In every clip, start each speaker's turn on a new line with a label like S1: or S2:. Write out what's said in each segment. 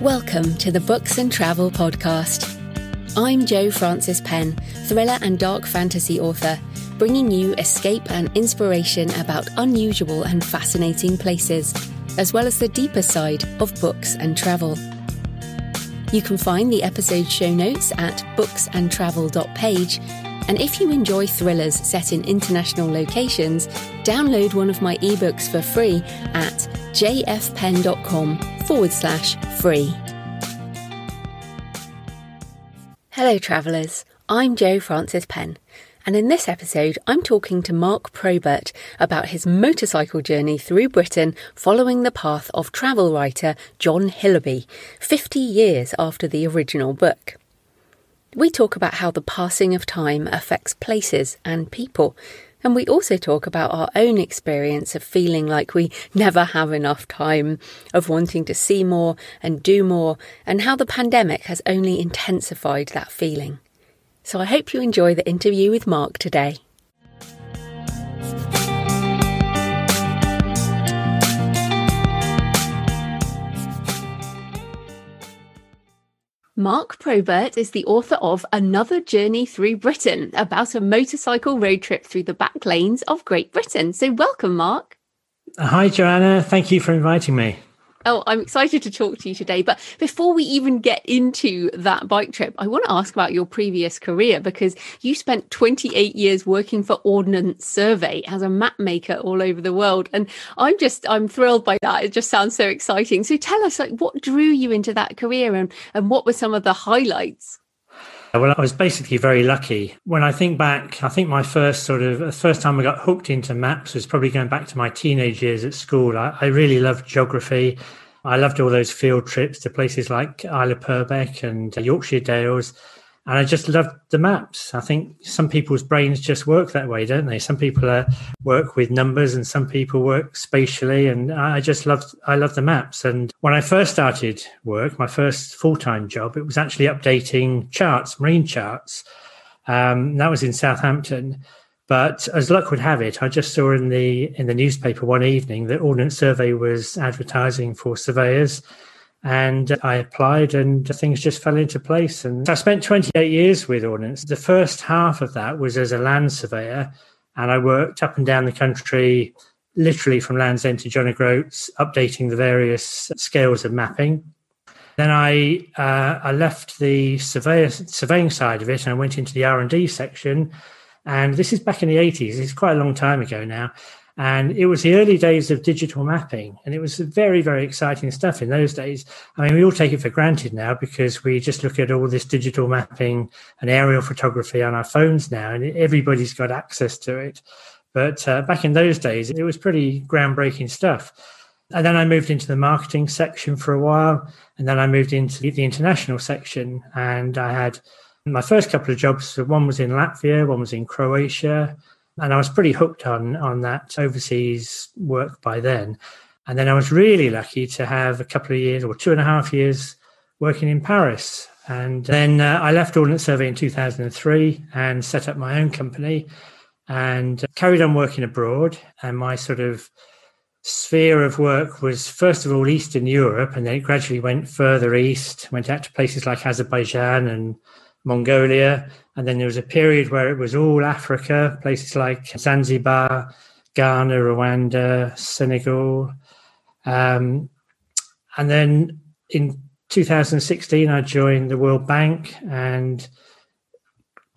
S1: Welcome to the Books and Travel Podcast. I'm Jo Frances Penn, thriller and dark fantasy author, bringing you escape and inspiration about unusual and fascinating places, as well as the deeper side of books and travel. You can find the episode show notes at booksandtravel.page. And if you enjoy thrillers set in international locations, download one of my ebooks for free at jfpenn.com forward slash free. Hello, travellers. I'm Jo Frances Penn. And in this episode, I'm talking to Mark Probert about his motorcycle journey through Britain following the path of travel writer John Hillaby, 50 years after the original book. We talk about how the passing of time affects places and people. And we also talk about our own experience of feeling like we never have enough time, of wanting to see more and do more, and how the pandemic has only intensified that feeling. So I hope you enjoy the interview with Mark today. Mark Probert is the author of Another Journey Through Britain about a motorcycle road trip through the back lanes of Great Britain. So, welcome, Mark.
S2: Hi, Joanna. Thank you for inviting me.
S1: Oh, I'm excited to talk to you today. But before we even get into that bike trip, I want to ask about your previous career because you spent 28 years working for Ordnance Survey as a map maker all over the world. And I'm just, I'm thrilled by that. It just sounds so exciting. So tell us, like, what drew you into that career and, and what were some of the highlights?
S2: Well, I was basically very lucky. When I think back, I think my first sort of first time I got hooked into maps was probably going back to my teenage years at school. I, I really loved geography. I loved all those field trips to places like Isle of Purbeck and Yorkshire Dales. And I just love the maps. I think some people's brains just work that way, don't they? Some people uh, work with numbers, and some people work spatially. And I just love I love the maps. And when I first started work, my first full time job, it was actually updating charts, marine charts. Um, that was in Southampton. But as luck would have it, I just saw in the in the newspaper one evening that Ordnance Survey was advertising for surveyors and I applied and things just fell into place. And I spent 28 years with Ordnance. The first half of that was as a land surveyor, and I worked up and down the country, literally from Land's End to John O'Groats, updating the various scales of mapping. Then I uh, I left the surveyor, surveying side of it and I went into the R and D section. And this is back in the 80s. It's quite a long time ago now. And it was the early days of digital mapping. And it was very, very exciting stuff in those days. I mean, we all take it for granted now because we just look at all this digital mapping and aerial photography on our phones now, and everybody's got access to it. But uh, back in those days, it was pretty groundbreaking stuff. And then I moved into the marketing section for a while. And then I moved into the international section. And I had my first couple of jobs one was in Latvia, one was in Croatia and I was pretty hooked on on that overseas work by then. And then I was really lucky to have a couple of years or two and a half years working in Paris. And then uh, I left Ordnance Survey in 2003 and set up my own company and carried on working abroad. And my sort of sphere of work was first of all Eastern Europe, and then it gradually went further east, went out to places like Azerbaijan and Mongolia. And then there was a period where it was all Africa, places like Zanzibar, Ghana, Rwanda, Senegal. Um, and then in 2016, I joined the World Bank and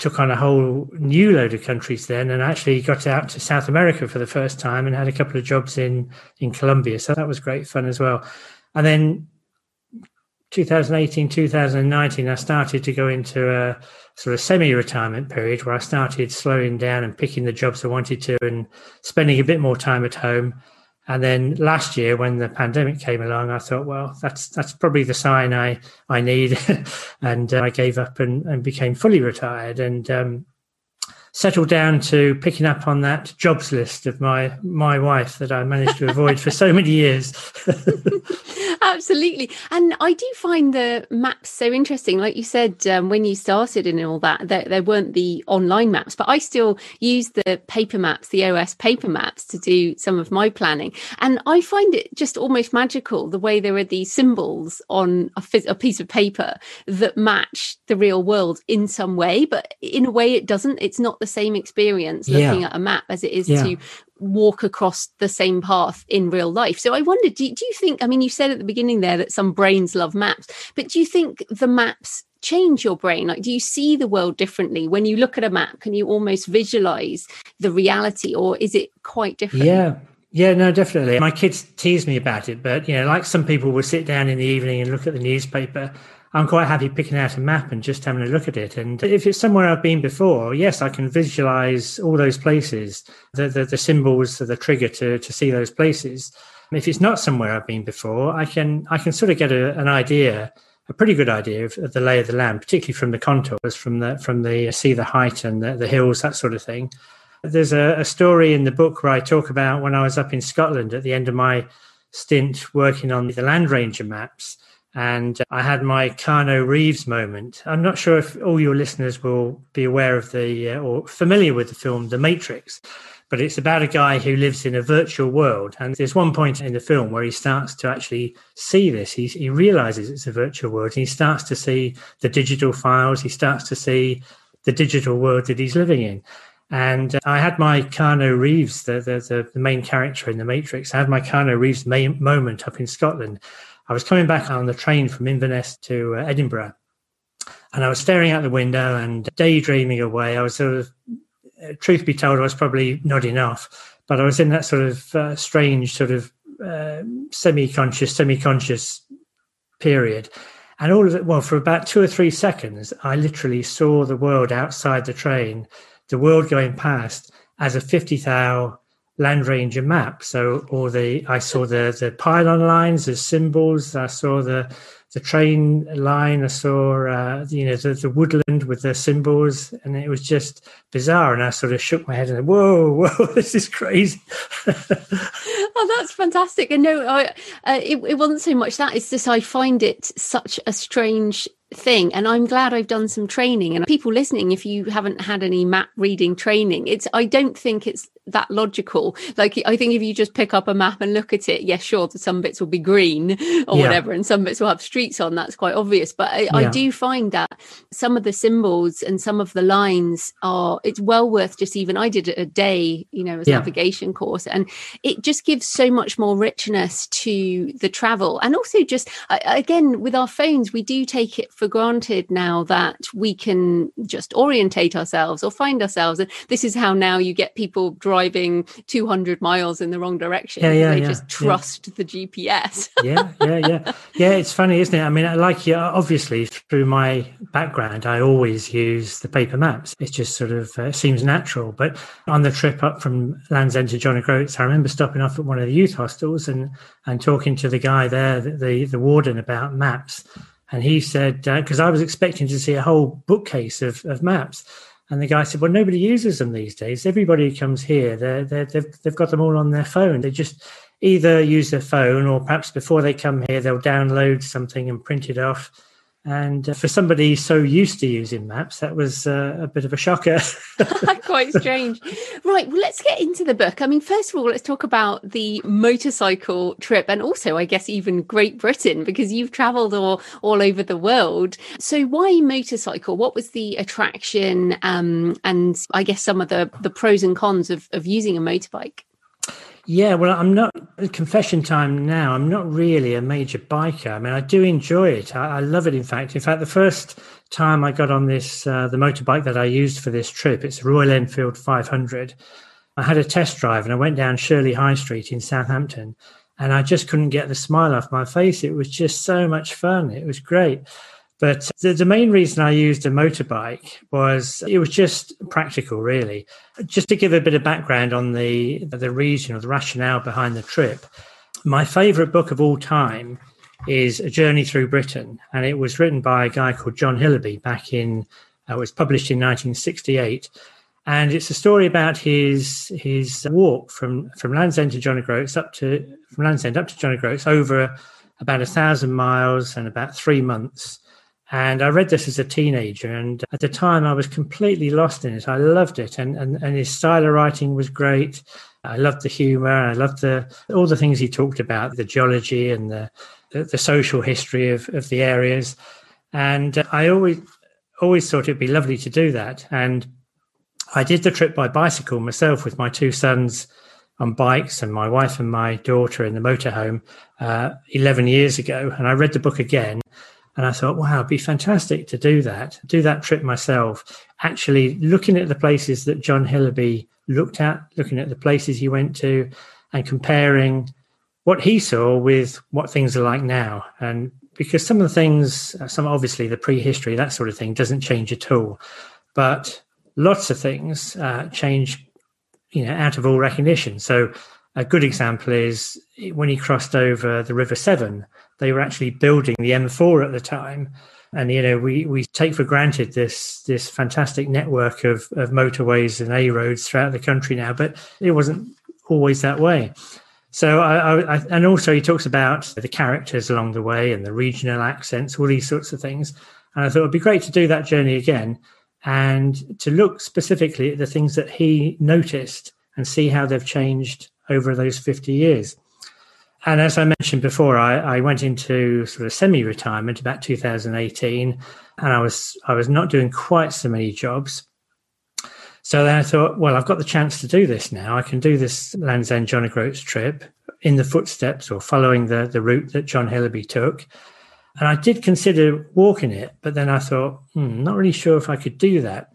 S2: took on a whole new load of countries then and actually got out to South America for the first time and had a couple of jobs in in Colombia. So that was great fun as well. And then 2018, 2019, I started to go into a sort of semi retirement period where I started slowing down and picking the jobs I wanted to and spending a bit more time at home. And then last year, when the pandemic came along, I thought, well, that's that's probably the sign I I need, and uh, I gave up and, and became fully retired. And um, settled down to picking up on that jobs list of my my wife that I managed to avoid for so many years.
S1: Absolutely. And I do find the maps so interesting. Like you said, um, when you started and all that, there, there, weren't the online maps, but I still use the paper maps, the OS paper maps to do some of my planning. And I find it just almost magical the way there are these symbols on a, a piece of paper that match the real world in some way, but in a way it doesn't. It's not the same experience looking yeah. at a map as it is yeah. to walk across the same path in real life. So I wonder, do, do you think, I mean, you said at the beginning there that some brains love maps, but do you think the maps change your brain? Like, do you see the world differently when you look at a map? Can you almost visualize the reality or is it quite different?
S2: Yeah. Yeah, no, definitely. My kids tease me about it, but you know, like some people will sit down in the evening and look at the newspaper I'm quite happy picking out a map and just having a look at it. And if it's somewhere I've been before, yes, I can visualize all those places, the, the, the symbols, the trigger to, to see those places. If it's not somewhere I've been before, I can I can sort of get a, an idea, a pretty good idea of, of, the lay of the land, particularly from the contours, from the from the uh, see the height and the, the hills, that sort of thing. There's a, a story in the book where I talk about when I was up in Scotland at the end of my stint working on the Landranger maps and I had my Keanu Reeves moment. I'm not sure if all your listeners will be aware of the uh, or familiar with the film The Matrix, but it's about a guy who lives in a virtual world. And there's one point in the film where he starts to actually see this. He, he realizes it's a virtual world and he starts to see the digital files. He starts to see the digital world that he's living in. And uh, I had my Keanu Reeves, the, the, the, main character in The Matrix, I had my Keanu Reeves moment up in Scotland I was coming back on the train from Inverness to uh, Edinburgh, and I was staring out the window and daydreaming away. I was sort of, uh, truth be told, I was probably nodding off, but I was in that sort of uh, strange, sort of uh, semi-conscious, semi-conscious period. And all of it, well, for about two or three seconds, I literally saw the world outside the train, the world going past as a 50 thou Landranger map. So all the I saw the the pylon lines, the symbols. I saw the the train line. I saw uh, you know the, the woodland with the symbols, and it was just bizarre. And I sort of shook my head and said, "Whoa, whoa, this is crazy."
S1: oh, that's fantastic. And no, I, uh, it, it wasn't so much that. It's just I find it such a strange thing and i'm glad i've done some training and people listening if you haven't had any map reading training it's i don't think it's that logical like i think if you just pick up a map and look at it yes yeah, sure some bits will be green or yeah. whatever and some bits will have streets on that's quite obvious but I, yeah. I, do find that some of the symbols and some of the lines are it's well worth just even i did a day you know as navigation course and it just gives so much more richness to the travel and also just again with our phones we do take it for granted now that we can just orientate ourselves or find ourselves. And this is how now you get people driving 200 miles in the wrong direction. Yeah, yeah, they yeah, just trust yeah. the GPS.
S2: yeah, yeah, yeah. Yeah, it's funny, isn't it? I mean, like, yeah, obviously, through my background, I always use the paper maps. It just sort of uh, seems natural. But on the trip up from Land's End to John O'Groats, I remember stopping off at one of the youth hostels and, and talking to the guy there, the, the, the warden, about maps and he said, because uh, I was expecting to see a whole bookcase of, of maps. And the guy said, well, nobody uses them these days. Everybody who comes here, they're, they're, they've, they've got them all on their phone. They just either use their phone or perhaps before they come here, they'll download something and print it off and uh, for somebody so used to using maps, that was uh, a bit of a shocker.
S1: Quite strange. Right. Well, let's get into the book. I mean, first of all, let's talk about the motorcycle trip and also, I guess, even Great Britain, because you've traveled all, all over the world. So, why motorcycle? What was the attraction? Um, and I guess some of the, the pros and cons of, of using a motorbike?
S2: Yeah, well, I'm not, confession time now, I'm not really a major biker. I mean, I do enjoy it. I, I love it, in fact. In fact, the first time I got on this, uh, the motorbike that I used for this trip, it's Royal Enfield 500. I had a test drive and I went down Shirley High Street in Southampton and I just couldn't get the smile off my face. It was just so much fun. It was great. But the, the, main reason I used a motorbike was it was just practical, really. Just to give a bit of background on the the reason or the rationale behind the trip. My favourite book of all time is A Journey Through Britain, and it was written by a guy called John Hillaby back in. Uh, it was published in 1968, and it's a story about his his walk from from Land's End to John O'Groats up to from Land's End up to John O'Groats over about a thousand miles and about three months. And I read this as a teenager, and at the time I was completely lost in it. I loved it, and and, and his style of writing was great. I loved the humour. I loved the all the things he talked about, the geology and the the, the social history of, of the areas. And I always always thought it'd be lovely to do that. And I did the trip by bicycle myself with my two sons on bikes and my wife and my daughter in the motorhome uh, 11 years ago. And I read the book again and I thought, wow, it'd be fantastic to do that, do that trip myself, actually looking at the places that John Hillaby looked at, looking at the places he went to, and comparing what he saw with what things are like now. And because some of the things, some obviously the prehistory, that sort of thing, doesn't change at all. But lots of things uh, change, you know, out of all recognition. So a good example is when he crossed over the River Severn, they were actually building the M4 at the time. And you know, we, we take for granted this this fantastic network of, of motorways and A roads throughout the country now, but it wasn't always that way. So I, I, and also he talks about the characters along the way and the regional accents, all these sorts of things. And I thought it'd be great to do that journey again and to look specifically at the things that he noticed and see how they've changed over those 50 years. And as I mentioned before, I, I went into sort of semi-retirement about 2018, and I was I was not doing quite so many jobs. So then I thought, well, I've got the chance to do this now. I can do this Land's End John O'Groats trip in the footsteps or following the, the route that John Hillaby took. And I did consider walking it, but then I thought, hmm, not really sure if I could do that.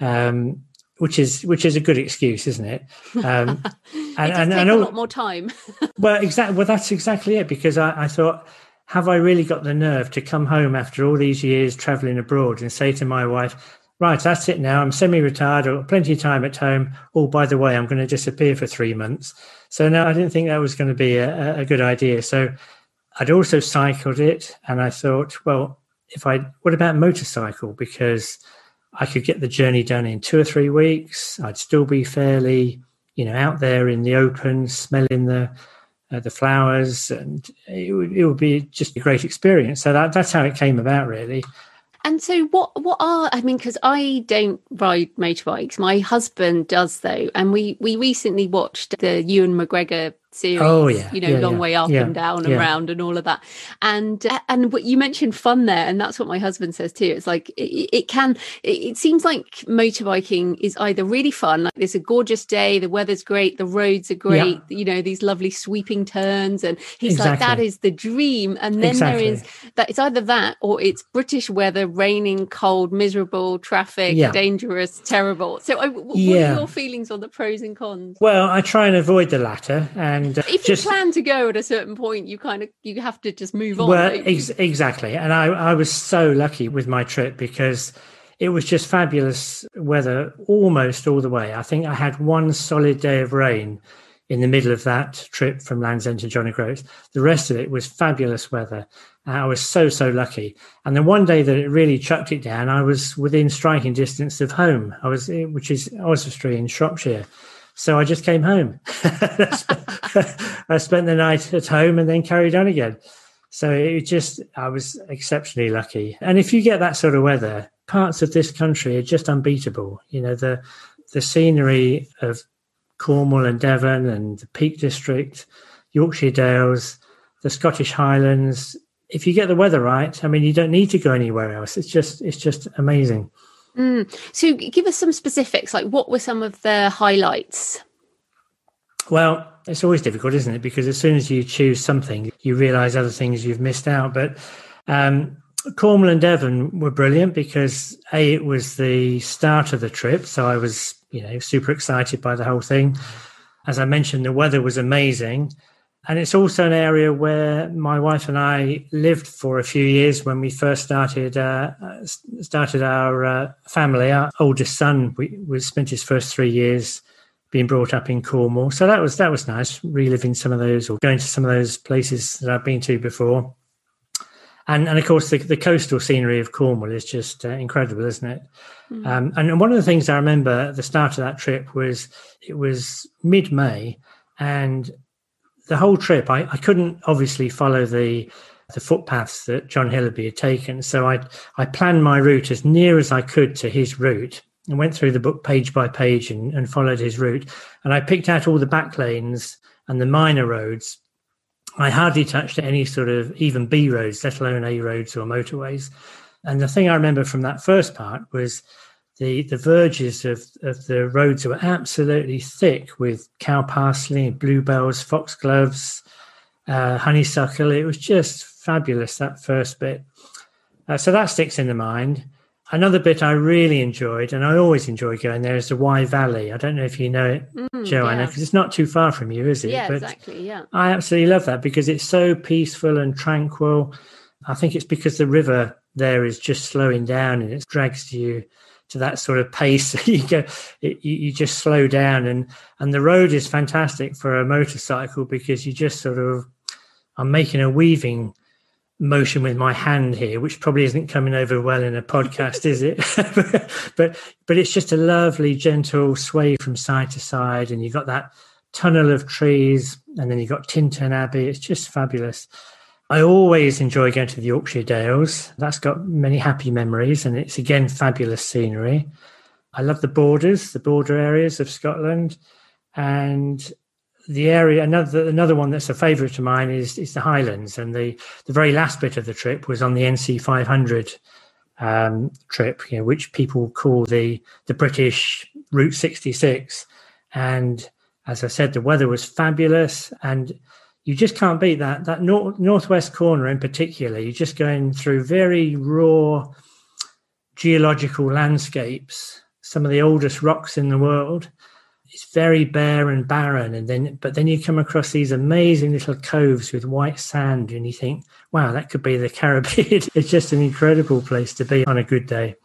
S2: Um, which is which is a good excuse, isn't it?
S1: Um, it and, and, and, a lot more time.
S2: well, exactly. Well, that's exactly it. Because I, I, thought, have I really got the nerve to come home after all these years traveling abroad and say to my wife, right, that's it now. I'm semi-retired. I've got plenty of time at home. Oh, by the way, I'm going to disappear for three months. So no, I didn't think that was going to be a, a good idea. So I'd also cycled it, and I thought, well, if I, what about motorcycle? Because I could get the journey done in two or three weeks. I'd still be fairly, you know, out there in the open, smelling the uh, the flowers, and it would it would be just a great experience. So that that's how it came about, really.
S1: And so, what what are I mean? Because I don't ride motorbikes. My husband does, though, and we we recently watched the Ewan McGregor series. Oh yeah, you know,
S2: yeah,
S1: long
S2: yeah.
S1: way up
S2: yeah.
S1: and down and round and all of that. And uh, and what you mentioned fun there, and that's what my husband says too. It's like it, it can. It, it, seems like motorbiking is either really fun, like it's a gorgeous day, the weather's great, the roads are great, you know, these lovely sweeping turns, and he's exactly. like that is the dream. And then exactly. there is that it's either that or it's British weather, raining, cold, miserable, traffic, dangerous, terrible. So, I, what are your feelings on the pros and cons?
S2: Well, I try and avoid the latter, and and uh,
S1: if just, you plan to go at a certain point you kind of you have to just move on
S2: well ex- exactly and I, I was so lucky with my trip because it was just fabulous weather almost all the way i think i had one solid day of rain in the middle of that trip from Land's End to John O'Groats. The rest of it was fabulous weather. I was so, so lucky. And then one day that it really chucked it down, I was within striking distance of home. I was, which is Oswestry in Shropshire. So I just came home. I spent the night at home and then carried on again. So it just, I was exceptionally lucky. And if you get that sort of weather, parts of this country are just unbeatable. You know, the, the scenery of Cornwall and Devon and the Peak District, Yorkshire Dales, the Scottish Highlands. If you get the weather right, I mean, you don't need to go anywhere else. It's just, it's just amazing.
S1: Mm. So, give us some specifics. Like, what were some of the highlights?
S2: Well, it's always difficult, isn't it? Because as soon as you choose something, you realise other things you've missed out. But um, Cornwall and Devon were brilliant because a it was the start of the trip, so I was you know super excited by the whole thing. As I mentioned, the weather was amazing. And it's also an area where my wife and I lived for a few years when we first started uh, started our uh, family. Our oldest son we, we spent his first three years being brought up in Cornwall, so that was that was nice, reliving some of those or going to some of those places that I've been to before. and and of course the, the coastal scenery of Cornwall is just uh, incredible, isn't it? Mm. Um, and one of the things I remember at the start of that trip was it was mid May, and the whole trip I, I couldn't obviously follow the the footpaths that John Hillaby had taken, so I I planned my route as near as I could to his route. And went through the book page by page and, and followed his route. And I picked out all the back lanes and the minor roads I hardly touched any sort of even B roads, let alone A roads or motorways. And the thing I remember from that first part was the the verges of, of the roads were absolutely thick with cow parsley, bluebells, foxgloves, uh, honeysuckle. It was just fabulous that first bit. Uh, so that sticks in the mind. Another bit I really enjoyed, and I always enjoy going there, is the Wye Valley. I don't know if you know it, mm, Joanna, because yeah. it's not too far from you, is it?
S1: Yeah, but exactly. Yeah.
S2: I absolutely love that because it's so peaceful and tranquil. I think it's because the river there is just slowing down and it drags you to that sort of pace. you go, you, you just slow down, and and the road is fantastic for a motorcycle because you just sort of I'm making a weaving motion with my hand here, which probably isn't coming over well in a podcast, is it? but but it's just a lovely, gentle sway from side to side, and you've got that tunnel of trees, and then you've got Tintern Abbey. It's just fabulous. I always enjoy going to the Yorkshire Dales. That's got many happy memories, and it's again fabulous scenery. I love the borders, the border areas of Scotland, and the area another another one that's a favourite of mine is is the Highlands, and the the very last bit of the trip was on the NC 500 um, trip, you know, which people call the the British Route 66. And as I said, the weather was fabulous, and you just can't beat that. That north, northwest corner in particular, you're just going through very raw geological landscapes, some of the oldest rocks in the world. It's very bare and barren and then but then you come across these amazing little coves with white sand and you think wow that could be the caribbean. It's just an incredible place to be on a good day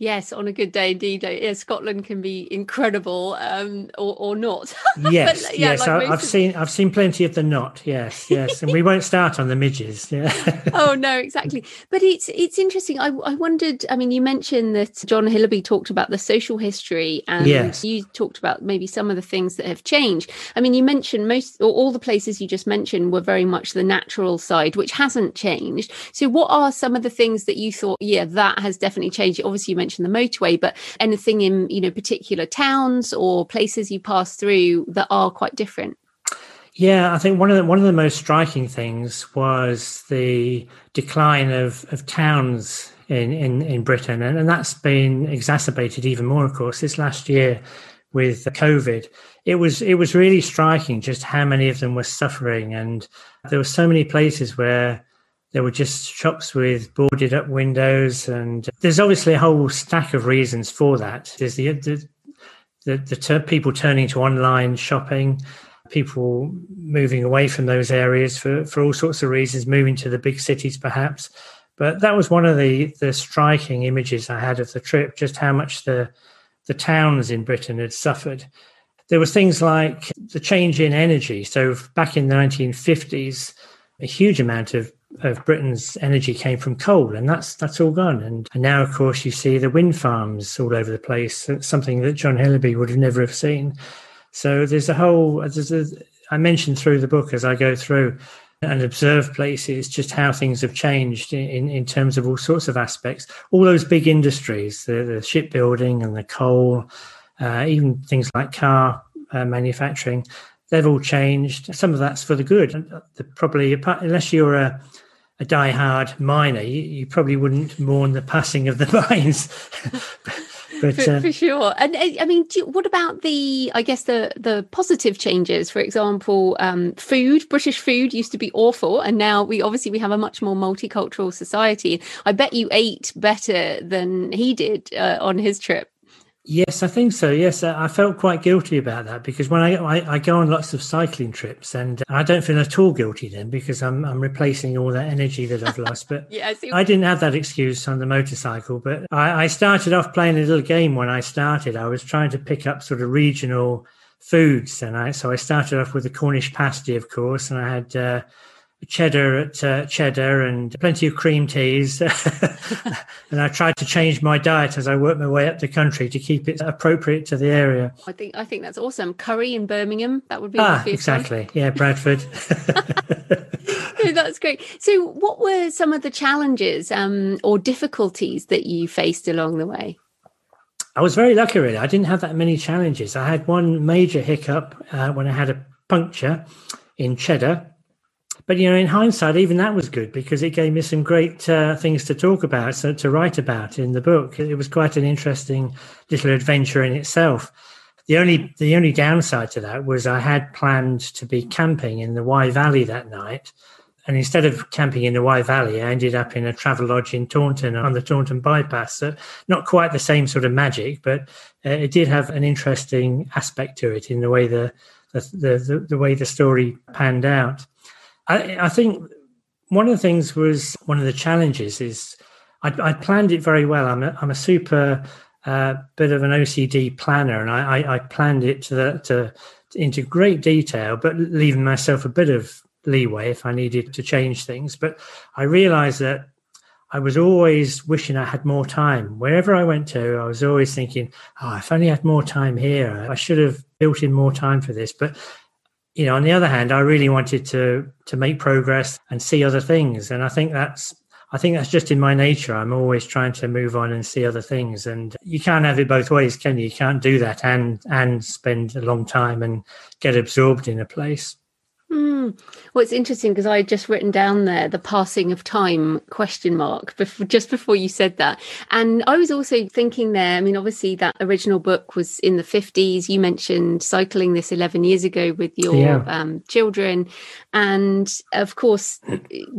S1: Yes, on a good day, indeed. Yeah, Scotland can be incredible, um, or, or not.
S2: Yes, but, yeah, yes. Like I, have seen I've seen plenty of the not. Yes, yes, and we won't start on the midges. Yeah.
S1: oh no, exactly. But it's it's interesting. I I wondered. I mean, you mentioned that John Hillaby talked about the social history, and yes. you talked about maybe some of the things that have changed. I mean, you mentioned most or all the places you just mentioned were very much the natural side, which hasn't changed. So, what are some of the things that you thought? Yeah, that has definitely changed. Obviously, you mentioned mentioned the motorway, but anything in you know particular towns or places you pass through that are quite different?
S2: Yeah, I think one of the one of the most striking things was the decline of of towns in in, in Britain, and, and that's been exacerbated even more, of course, this last year with COVID. It was it was really striking just how many of them were suffering, and there were so many places where there were just shops with boarded up windows, and there's obviously a whole stack of reasons for that. There's the the the, the ter- people turning to online shopping, people moving away from those areas for for all sorts of reasons, moving to the big cities perhaps. But that was one of the the striking images I had of the trip, just how much the the towns in Britain had suffered. There were things like the change in energy. So back in the 1950s, a huge amount of of Britain's energy came from coal, and that's that's all gone. And, and now, of course, you see the wind farms all over the place. It's something that John Hillaby would have never have seen. So there's a whole. There's a, I mentioned through the book as I go through and observe places just how things have changed in, in terms of all sorts of aspects. All those big industries, the, the shipbuilding and the coal, uh, even things like car uh, manufacturing, they've all changed. Some of that's for the good. Probably, unless you're a, a die-hard miner, you, you, probably wouldn't mourn the passing of the mines.
S1: but, for, uh, for, sure. And uh, I mean, you, what about the? I guess the the positive changes. For example, um, food. British food used to be awful, and now we obviously we have a much more multicultural society. I bet you ate better than he did uh, on his trip.
S2: Yes, I think so. Yes, I felt quite guilty about that because when I, I, I go on lots of cycling trips and I don't feel at all guilty then because I'm I'm replacing all that energy that I've lost. But yeah, I, I, didn't have that excuse on the motorcycle. But I, I started off playing a little game when I started. I was trying to pick up sort of regional foods, and I so I started off with the Cornish pasty, of course, and I had. Uh, cheddar at uh, cheddar and plenty of cream teas. and I tried to change my diet as I worked my way up the country to keep it appropriate to the area.
S1: I think I think that's awesome. Curry in Birmingham, that would be
S2: ah, exactly. Yeah, Bradford.
S1: no, that's great. So, what were some of the challenges um, or difficulties that you faced along the way?
S2: I was very lucky, really. I didn't have that many challenges. I had one major hiccup uh, when I had a puncture in cheddar but you know, in hindsight, even that was good because it gave me some great uh, things to talk about, so to write about in the book. It was quite an interesting little adventure in itself. The only the only downside to that was I had planned to be camping in the Wye Valley that night, and instead of camping in the Wye Valley, I ended up in a travel lodge in Taunton on the Taunton bypass. So not quite the same sort of magic, but uh, it did have an interesting aspect to it in the way the the, the, the way the story panned out. I, I think one of the things was one of the challenges is I, planned it very well. I'm a, I'm a super uh, bit of an OCD planner, and I, I, I planned it to, the, to into great detail, but leaving myself a bit of leeway if I needed to change things. But I realized that I was always wishing I had more time. Wherever I went to, I was always thinking, oh, if only I had more time here, I should have built in more time for this. But you know, on the other hand, I really wanted to to make progress and see other things, and I think that's I think that's just in my nature. I'm always trying to move on and see other things, and you can't have it both ways, can you? You can't do that and and spend a long time and get absorbed in a place.
S1: Mm. Well, it's interesting because I had just written down there the passing of time question mark before, just before you said that, and I was also thinking there. I mean, obviously that original book was in the fifties. You mentioned cycling this eleven years ago with your yeah. um, children, and of course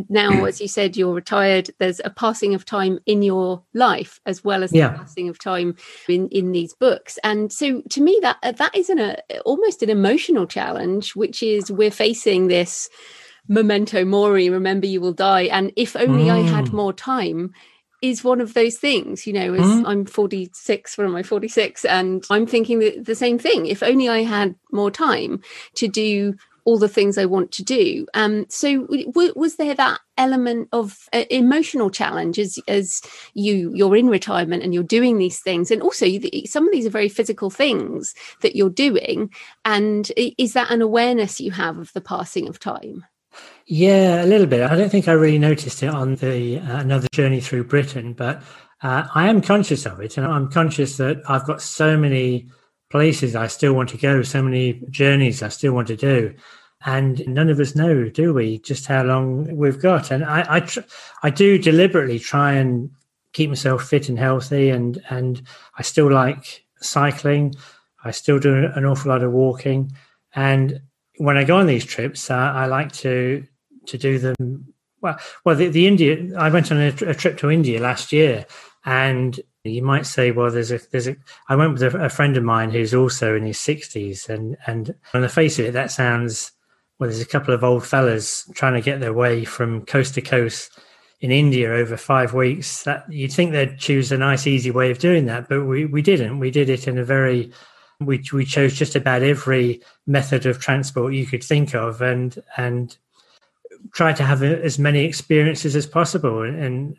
S1: now, as you said, you're retired. There's a passing of time in your life as well as yeah. the passing of time in in these books, and so to me that that is an a, almost an emotional challenge, which is we're facing facing this memento mori, remember you will die. And if only mm. I had mm. more time, is one of those things, you know, as mm. I'm 46, when am I 46? And I'm thinking the, the same thing. If only I had more time to do all the things I want to do. Um, so w- was there that element of uh, emotional challenge as, as you you're in retirement and you're doing these things, and also some of these are very physical things that you're doing, and is that an awareness you have of the passing of time?
S2: Yeah, a little bit. I don't think I really noticed it on the uh, another journey through Britain, but uh, I am conscious of it, and I'm conscious that I've got so many places I still want to go, so many journeys I still want to do. And none of us know, do we, just how long we've got? And I, I, tr- I do deliberately try and keep myself fit and healthy, and and I still like cycling. I still do an awful lot of walking, and when I go on these trips, uh, I like to to do them. Well, well, the, the India. I went on a, a trip to India last year, and you might say, well, there's a there's a. I went with a, a friend of mine who's also in his sixties, and and on the face of it, that sounds well. There's a couple of old fellas trying to get their way from coast to coast in India over five weeks. That you'd think they'd choose a nice, easy way of doing that, but we we didn't. We did it in a very we we chose just about every method of transport you could think of, and and try to have as many experiences as possible, and, and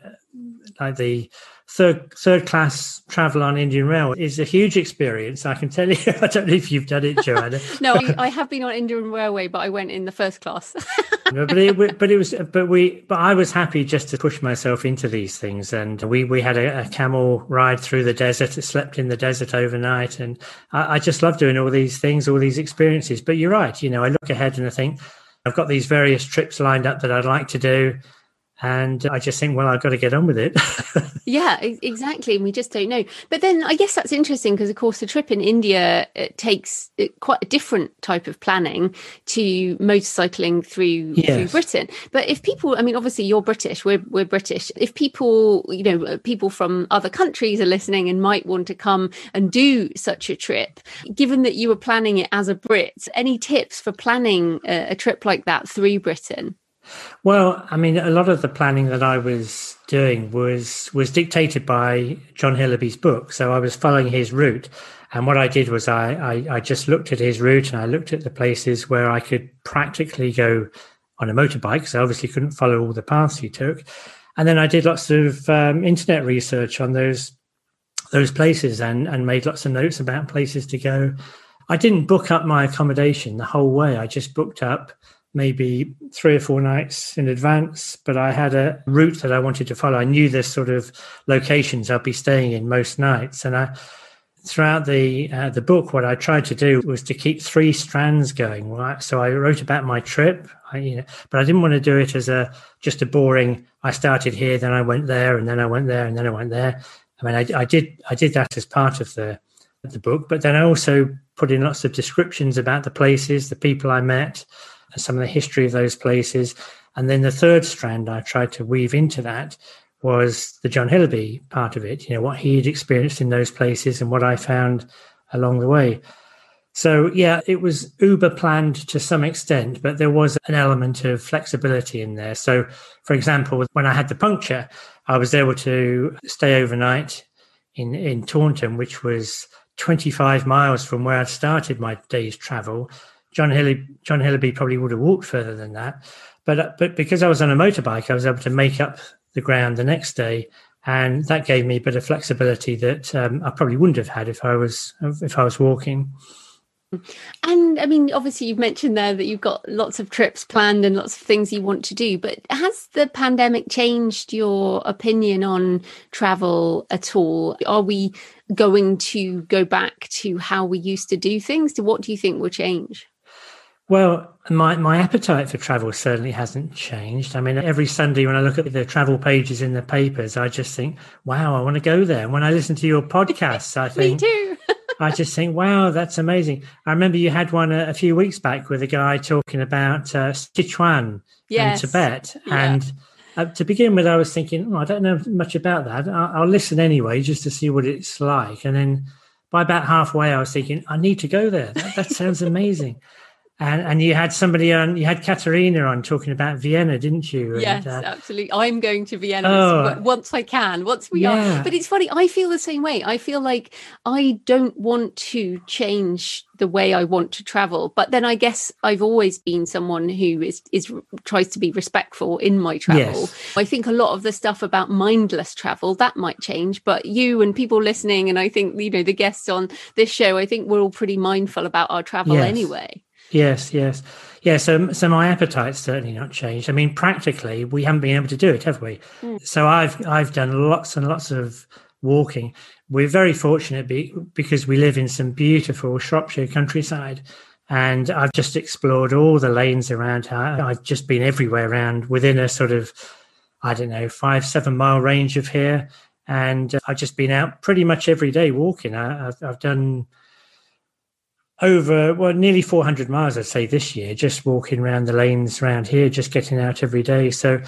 S2: like the third third class travel on Indian Rail is a huge experience. I can tell you. I don't know if you've done it, Joanna.
S1: no, I, I, have been on Indian Railway, but I went in the first class.
S2: but it, but it was, but we, but I was happy just to push myself into these things, and we we had a, a camel ride through the desert. slept in the desert overnight, and I, I just love doing all these things, all these experiences. But you're right. You know, I look ahead and I think. I've got these various trips lined up that I'd like to do and I just think, well, I've got to get on with it.
S1: yeah, exactly. And we just don't know. But then I guess that's interesting because, of course, the trip in India takes quite a different type of planning to motorcycling through yes. through Britain. But if people, I mean, obviously you're British, we're we're British. If people, you know, people from other countries are listening and might want to come and do such a trip, given that you were planning it as a Brit, any tips for planning a, a trip like that through Britain?
S2: Well, I mean, a lot of the planning that I was doing was was dictated by John Hillaby's book. So I was following his route, and what I did was I, I, I just looked at his route and I looked at the places where I could practically go on a motorbike because I obviously couldn't follow all the paths he took. And then I did lots of um, internet research on those those places and and made lots of notes about places to go. I didn't book up my accommodation the whole way. I just booked up maybe three or four nights in advance, but I had a route that I wanted to follow. I knew the sort of locations I'd be staying in most nights, and I throughout the uh, the book, what I tried to do was to keep three strands going. Right, so I wrote about my trip, I, you know, but I didn't want to do it as a just a boring. I started here, then I went there, and then I went there, and then I went there. I mean, I, I did I did that as part of the the book, but then I also put in lots of descriptions about the places, the people I met, some of the history of those places. And then the third strand I tried to weave into that was the John Hillaby part of it, you know, what he had experienced in those places and what I found along the way. So, yeah, it was uber planned to some extent, but there was an element of flexibility in there. So, for example, when I had the puncture, I was able to stay overnight in, in Taunton, which was 25 miles from where I'd started my day's travel. John Hillaby, John Hillaby probably would have walked further than that. But, but because I was on a motorbike, I was able to make up the ground the next day, and that gave me a bit of flexibility that um, I probably wouldn't have had if I was if I was walking.
S1: And I mean, obviously, you've mentioned there that you've got lots of trips planned and lots of things you want to do. But has the pandemic changed your opinion on travel at all? Are we going to go back to how we used to do things? To what do you think will change?
S2: Well, my, my appetite for travel certainly hasn't changed. I mean, every Sunday when I look at the travel pages in the papers, I just think, wow, I want to go there. And when I listen to your podcasts, I think,
S1: Me too.
S2: I just think, wow, that's amazing. I remember you had one a, a few weeks back with a guy talking about uh, Sichuan yes. and Tibet. Yeah. And uh, to begin with, I was thinking, oh, I don't know much about that. I'll, I'll listen anyway, just to see what it's like. And then by about halfway, I was thinking, I need to go there. That, that sounds amazing. And, and you had somebody on, you had Katerina on talking about Vienna, didn't you?
S1: Yes, uh, absolutely. I'm going to Vienna oh, once I can, once we yeah. are. But it's funny, I feel the same way. I feel like I don't want to change the way I want to travel. But then I guess I've always been someone who is, is tries to be respectful in my travel. Yes. I think a lot of the stuff about mindless travel, that might change. But you and people listening, and I think, you know, the guests on this show, I think we're all pretty mindful about our travel yes. anyway.
S2: Yes, yes, yeah. So, so my appetite's certainly not changed. I mean, practically, we haven't been able to do it, have we? Mm. So, I've I've done lots and lots of walking. We're very fortunate be, because we live in some beautiful Shropshire countryside, and I've just explored all the lanes around here. I've just been everywhere around within a sort of, I don't know, five seven mile range of here, and I've just been out pretty much every day walking. I, I've, I've done over well nearly 400 miles i'd say this year just walking around the lanes around here just getting out every day. So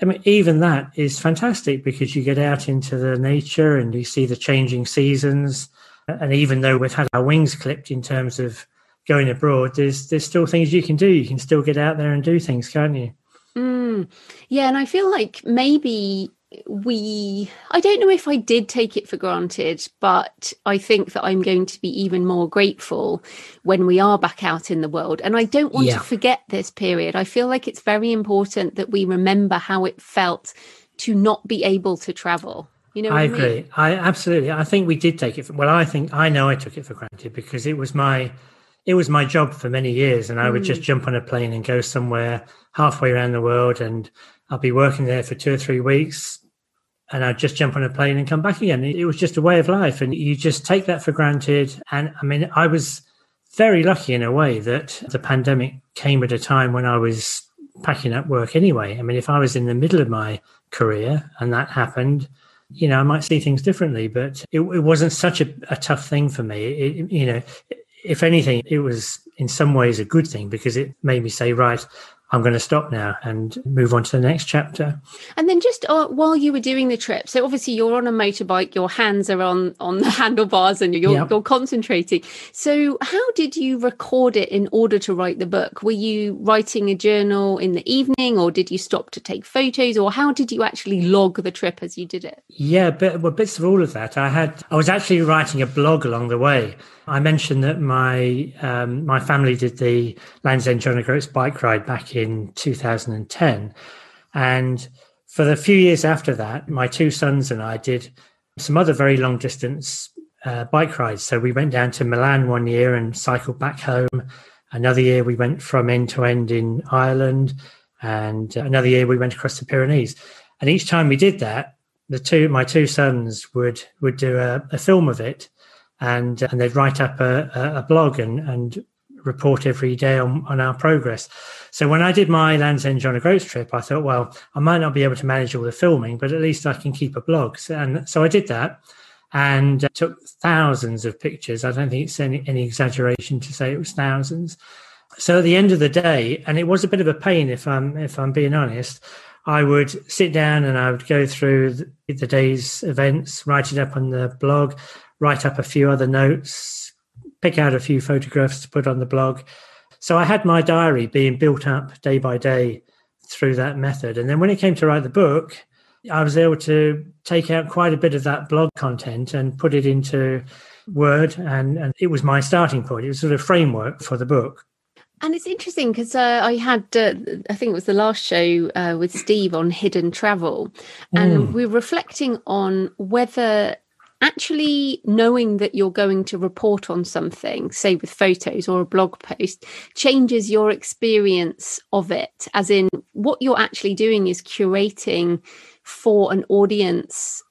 S2: i mean even that is fantastic because you get out into the nature and you see the changing seasons. And even though we've had our wings clipped in terms of going abroad there's there's still things you can do. You can still get out there and do things can't you?
S1: Mm. yeah and i feel like maybe we i don't know if i did take it for granted but i think that i'm going to be even more grateful when we are back out in the world and i don't want yeah. to forget this period i feel like it's very important that we remember how it felt to not be able to travel you know
S2: i,
S1: I
S2: agree
S1: mean?
S2: i absolutely i think we did take it for, well i think i know i took it for granted because it was my it was my job for many years and i would just mm. jump on a plane and go somewhere halfway around the world and I'll be working there for two or three weeks, and I'd just jump on a plane and come back again. It was just a way of life, and you just take that for granted. And I mean, I was very lucky in a way that the pandemic came at a time when I was packing up work anyway. I mean, if I was in the middle of my career and that happened, you know, I might see things differently, but it, it wasn't such a, a, tough thing for me. It, you know, if anything, it was in some ways a good thing because it made me say, right, I'm going to stop now and move on to the next chapter.
S1: And then just uh, while you were doing the trip, so obviously you're on a motorbike, your hands are on on the handlebars, and you're yep. you're concentrating. So how did you record it in order to write the book? Were you writing a journal in the evening, or did you stop to take photos, or how did you actually log the trip as you did it?
S2: Yeah, but well, bits of all of that. I had I was actually writing a blog along the way. I mentioned that my um, my family did the Land's End John O'Groats bike ride back in in 2010. And for the few years after that, my two sons and I did some other very long distance uh, bike rides. So we went down to Milan one year and cycled back home. Another year we went from end to end in Ireland, and another year we went across the Pyrenees. And each time we did that, the two my two sons would would do a, a film of it, and and they'd write up a, a blog and and report every day on, on our progress. So when I did my Land's End John O'Groats trip, I thought, well, I might not be able to manage all the filming, but at least I can keep a blog. And so I did that and took thousands of pictures. I don't think it's any, any exaggeration to say it was thousands. So at the end of the day, and it was a bit of a pain if I'm if I'm being honest, I would sit down and I would go through the, the day's events, write it up on the blog, write up a few other notes, pick out a few photographs to put on the blog. So I had my diary being built up day by day through that method. And then when it came to write the book, I was able to take out quite a bit of that blog content and put it into Word. And, and it was my starting point. It was sort of framework for the book.
S1: And it's interesting because uh, I had, uh, I think it was the last show uh, with Steve on hidden travel, and mm. we're reflecting on whether actually knowing that you're going to report on something, say with photos or a blog post, changes your experience of it. As in, what you're actually doing is curating for an audience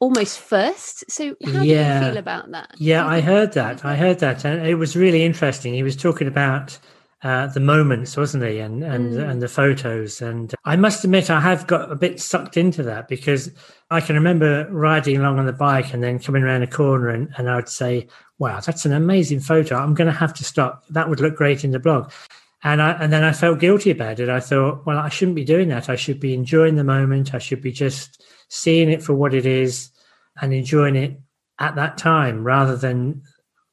S1: almost first. So, how yeah. do you feel about that?
S2: Yeah, I heard that. I heard that. And it was really interesting. He was talking about uh, the moments, wasn't he? And and mm. and the photos. And I must admit, I have got a bit sucked into that because I can remember riding along on the bike and then coming around a corner and, and I would say, "Wow, that's an amazing photo. I'm going to have to stop. That would look great in the blog." And I and then I felt guilty about it. I thought, well, I shouldn't be doing that. I should be enjoying the moment. I should be just seeing it for what it is and enjoying it at that time rather than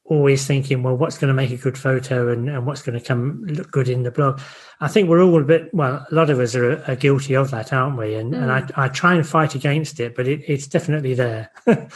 S2: always thinking, well, what's going to make a good photo and, and what's going to come look good in the blog. I think we're all a bit, well, a lot of us are, are guilty of that, aren't we? And, mm. and I, mm. I try and fight against it, but it, it's definitely there.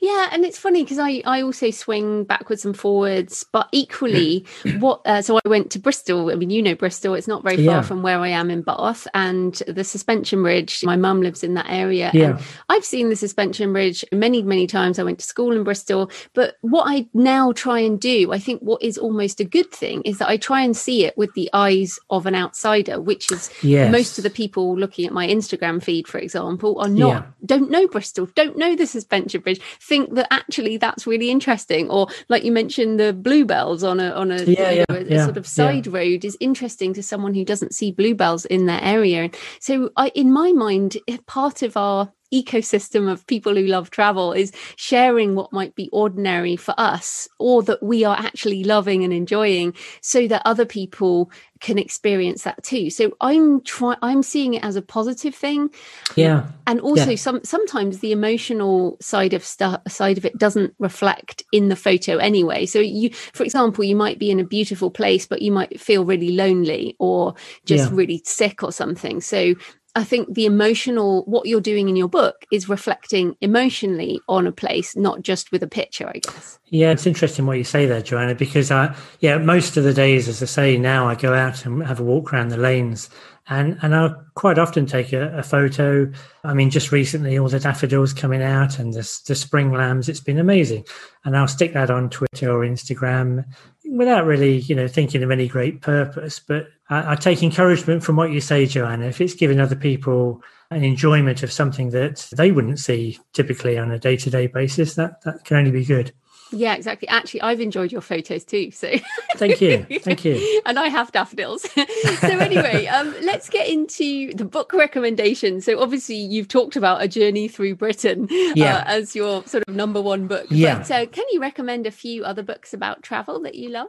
S1: Yeah, and it's funny because I I also swing backwards and forwards, but equally, what uh, so I went to Bristol. I mean, you know Bristol; it's not very far yeah. from where I am in Bath, and the suspension bridge. My mum lives in that area, yeah. and I've seen the suspension bridge many many times. I went to school in Bristol, but what I now try and do, I think, what is almost a good thing is that I try and see it with the eyes of an outsider, which is yes. most of the people looking at my Instagram feed, for example, are not yeah. don't know Bristol, don't know the suspension bridge think that actually that's really interesting. Or like you mentioned the bluebells on a on a, yeah, you know, yeah, a, yeah, sort of side road is interesting to someone who doesn't see bluebells in their area. And so I, in my mind part of our ecosystem of people who love travel is sharing what might be ordinary for us or that we are actually loving and enjoying so that other people can experience that too. So i'm trying i'm seeing it as a positive thing.
S2: Yeah.
S1: And also yeah. some sometimes the emotional side of stuff side of it doesn't reflect in the photo anyway. So you for example you might be in a beautiful place but you might feel really lonely or just yeah. really sick or something. So I think the emotional, what you're doing in your book is reflecting emotionally on a place, not just with a picture, I guess.
S2: Yeah, it's interesting what you say there, Joanna, because I, yeah, most of the days, as I say now, I go out and have a walk around the lanes and, and I'll quite often take a, a photo. I mean, just recently, all the daffodils coming out and the, the spring lambs, it's been amazing. And I'll stick that on Twitter or Instagram without really, you know, thinking of any great purpose. But I, I, take encouragement from what you say, Joanna. If it's giving other people an enjoyment of something that they wouldn't see typically on a day to day basis, that that can only be good.
S1: Yeah, exactly. Actually, I've enjoyed your photos too. So
S2: thank you, thank you.
S1: and I have daffodils. so anyway, um, let's get into the book recommendations. So obviously, you've talked about a journey through Britain uh, yeah. uh, as your sort of number one book. Yeah. But uh, can you recommend a few other books about travel that you love?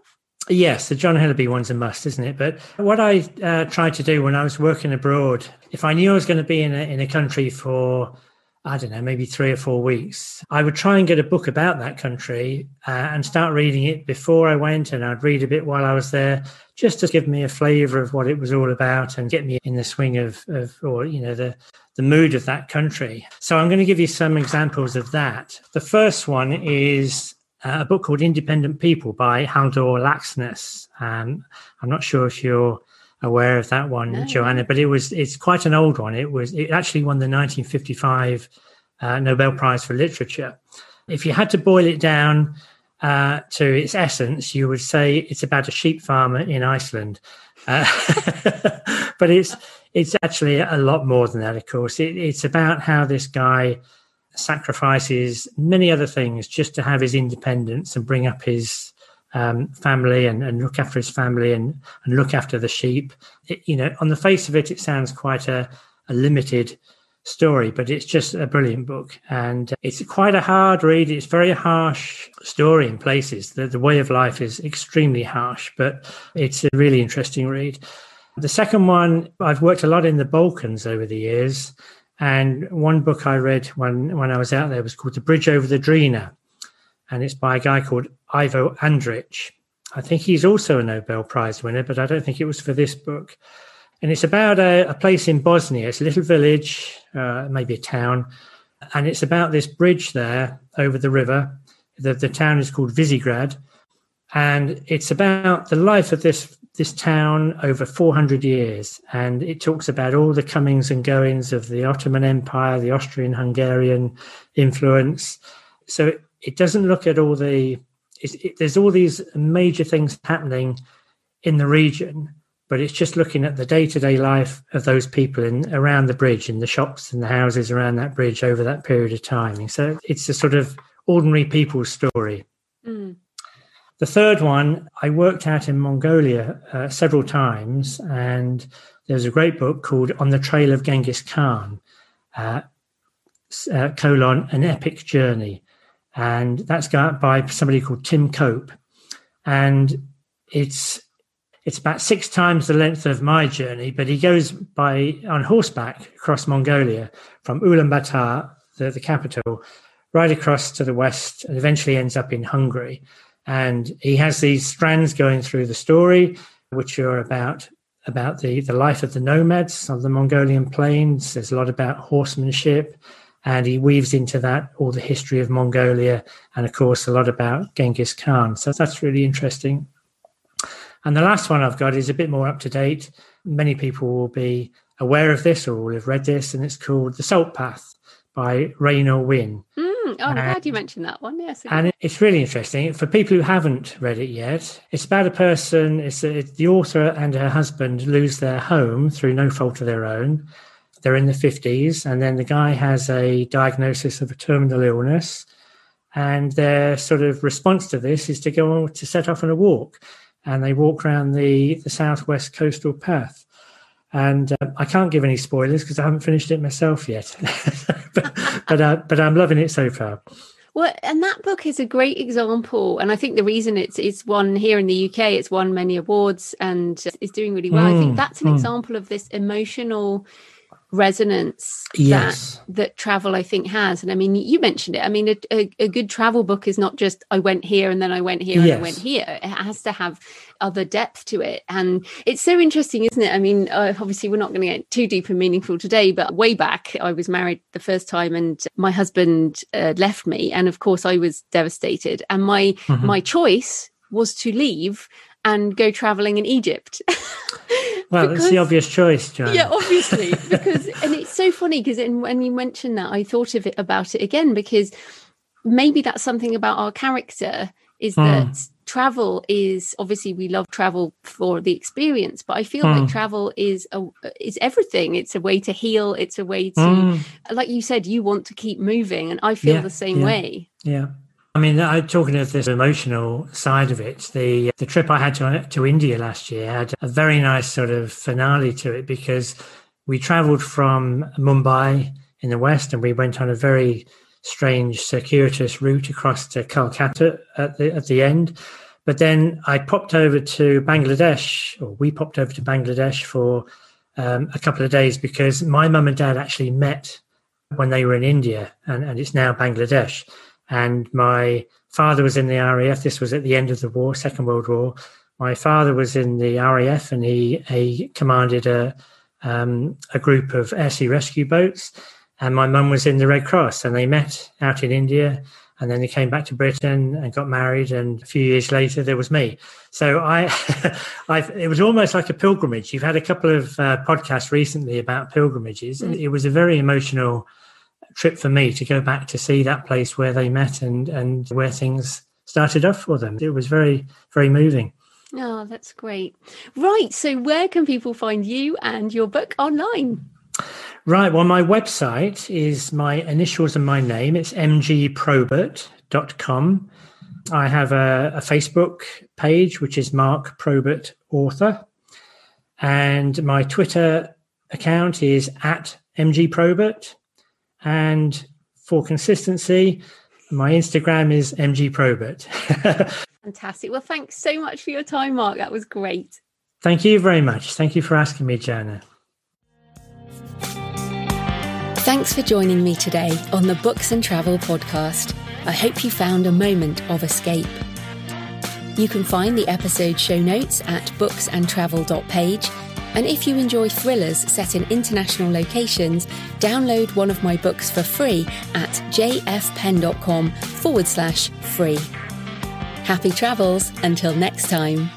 S2: Yes, the John Hillaby one's a must, isn't it? But what I uh, tried to do when I was working abroad, if I knew I was going to be in a, in a country for I don't know, maybe three or four weeks. I would try and get a book about that country uh, and start reading it before I went, and I'd read a bit while I was there, just to give me a flavour of what it was all about and get me in the swing of, of or you know, the the mood of that country. So I'm going to give you some examples of that. The first one is uh, a book called Independent People by Halldór Laxness. Um, I'm not sure if you're aware of that one, no, Joanna, but it was it's quite an old one. It was it actually won the 1955 uh, Nobel Prize for Literature. If you had to boil it down uh, to its essence, you would say it's about a sheep farmer in Iceland. Uh, but it's it's actually a lot more than that. Of course, it, it's about how this guy sacrifices many other things just to have his independence and bring up his um, family and, and, look after his family and, and look after the sheep. It, you know, on the face of it, it sounds quite a, a limited story, but it's just a brilliant book. And it's quite a hard read. It's very harsh story in places. The, the way of life is extremely harsh, but it's a really interesting read. The second one, I've worked a lot in the Balkans over the years. And one book I read when, when I was out there was called The Bridge Over the Drina. And it's by a guy called Ivo Andrić. I think he's also a Nobel Prize winner, but I don't think it was for this book and it's about a, a, place in Bosnia. It's a little village, uh, maybe a town, and it's about this bridge there over the river. The, the town is called Visegrad, and it's about the life of this this town over 400 years. And it talks about all the comings and goings of the Ottoman Empire, the Austrian-Hungarian influence. So it, it doesn't look at all the. It, there's all these major things happening in the region but it's just looking at the day-to-day life of those people in around the bridge in the shops and the houses around that bridge over that period of time. So it's a sort of ordinary people's story. Mm. the third one i worked out in mongolia uh, several times and there's a great book called on the trail of genghis khan uh, uh, colon an epic journey and that's got by somebody called tim cope and it's it's about six times the length of my journey, but he goes by on horseback across Mongolia from Ulaanbaatar, the, the capital, right across to the west, and eventually ends up in Hungary. And he has these strands going through the story, which are about about the, the life of the nomads of the Mongolian plains. There's a lot about horsemanship, and he weaves into that all the history of Mongolia, and of course a lot about Genghis Khan. So that's really interesting. And the last one I've got is a bit more up to date. Many people will be aware of this or will have read this, and it's called The Salt Path by Raynor Winn.
S1: Mm, oh, I'm glad you mentioned that one. Yes.
S2: And it's really interesting. For people who haven't read it yet, it's about a person, it's, a, it's the author and her husband lose their home through no fault of their own. They're in the 50s, and then the guy has a diagnosis of a terminal illness. And their sort of response to this is to go on to set off on a walk and they walk around the, the southwest coastal path. And uh, I can't give any spoilers because I haven't finished it myself yet, but but, uh, but I'm loving it so far.
S1: Well, and that book is a great example, and I think the reason it's it's won here in the UK, it's won many awards and is doing really well. Mm, I think mm, that's an mm. example of this emotional resonance yes. that that travel I think has. And I mean, you mentioned it. I mean, a, a, a, good travel book is not just I went here and then I went here yes. and I went here. It has to have other depth to it, and it's so interesting, isn't it? I mean, uh, obviously we're not going to get too deep and meaningful today, but way back I was married the first time, and my husband uh, left me, and of course I was devastated, and my mm-hmm. my choice was to leave and go traveling in Egypt.
S2: well, because, it's the obvious choice, John.
S1: Yeah, obviously, because and it's so funny because when you mentioned that, I thought of it about it again because maybe that's something about our character is mm. that travel is obviously we love travel for the experience but i feel mm. like hmm. travel is a is everything it's a way to heal it's a way to mm. like you said you want to keep moving and i feel yeah, the same
S2: yeah,
S1: way
S2: yeah I mean, I, talking of this emotional side of it, the the trip I had to to India last year had a very nice sort of finale to it because we travelled from Mumbai in the west and we went on a very strange circuitous route across to Calcutta at the at the end. But then I popped over to Bangladesh, or we popped over to Bangladesh for um, a couple of days because my mum and dad actually met when they were in India, and, and it's now Bangladesh. And my father was in the RAF. This was at the end of the war, Second World War. My father was in the RAF, and he he commanded a um, a group of air sea rescue boats. and my mum was in the Red Cross, and they met out in India, and then they came back to Britain and got married, and a few years later there was me. So I, I it was almost like a pilgrimage. You've had a couple of uh, podcasts recently about pilgrimages, and it was a very emotional trip for me to go back to see that place where they met and and where things started off for them. It was very very moving.
S1: Oh, that's great. Right. So, where can people find you and your book online?
S2: Right. Well, my website is my initials and my name. It's mgprobert.com. I have a, a Facebook page, which is Mark Probert Author. And my Twitter account is at mgprobert. And for consistency, my Instagram is mgprobert.
S1: Fantastic. Well, thanks so much for your time, Mark. That was great.
S2: Thank you very much. Thank you for asking me, Joanna.
S1: Thanks for joining me today on the Books and Travel podcast. I hope you found a moment of escape. You can find the episode show notes at booksandtravel.page. And if you enjoy thrillers set in international locations, download one of my books for free at jfpenn.com forward slash free. Happy travels until next time.